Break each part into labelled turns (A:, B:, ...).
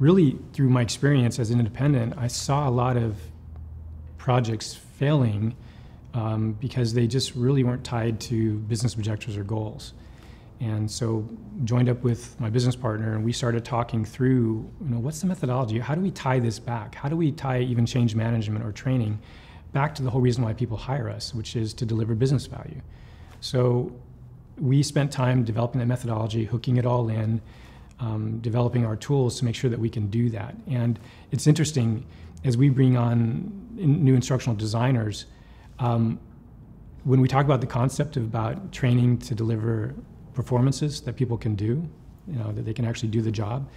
A: really through my experience as an independent, I saw a lot of projects failing um, because they just really weren't tied to business objectives or goals. And so joined up with my business partner and we started talking through, you know, what's the methodology? How do we tie this back? How do we tie even change management or training back to the whole reason why people hire us, which is to deliver business value. So we spent time developing that methodology, hooking it all in, um, developing our tools to make sure that we can do that. And it's interesting as we bring on new instructional designers. Um, when we talk about the concept of about training to deliver performances that people can do, you know, that they can actually do the job.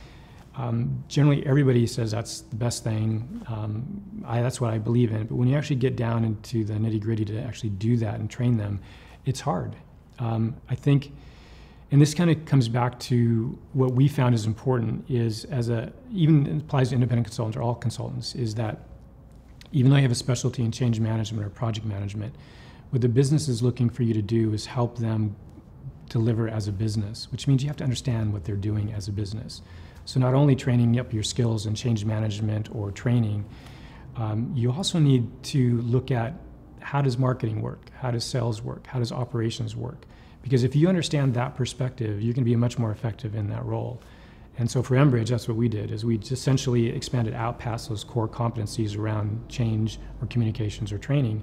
A: Um, generally, everybody says that's the best thing. Um, I, that's what I believe in. But when you actually get down into the nitty gritty to actually do that and train them, it's hard. Um, I think, and this kind of comes back to what we found is important is as a even applies to independent consultants or all consultants is that even though you have a specialty in change management or project management, what the business is looking for you to do is help them deliver as a business, which means you have to understand what they're doing as a business. So not only training up your skills in change management or training, um, you also need to look at how does marketing work, how does sales work, how does operations work. Because if you understand that perspective, you can be much more effective in that role. And so for Enbridge, that's what we did, is we essentially expanded out past those core competencies around change or communications or training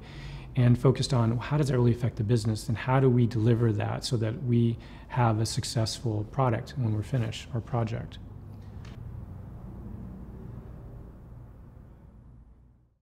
A: and focused on how does that really affect the business and how do we deliver that so that we have a successful product when we're finished, our project.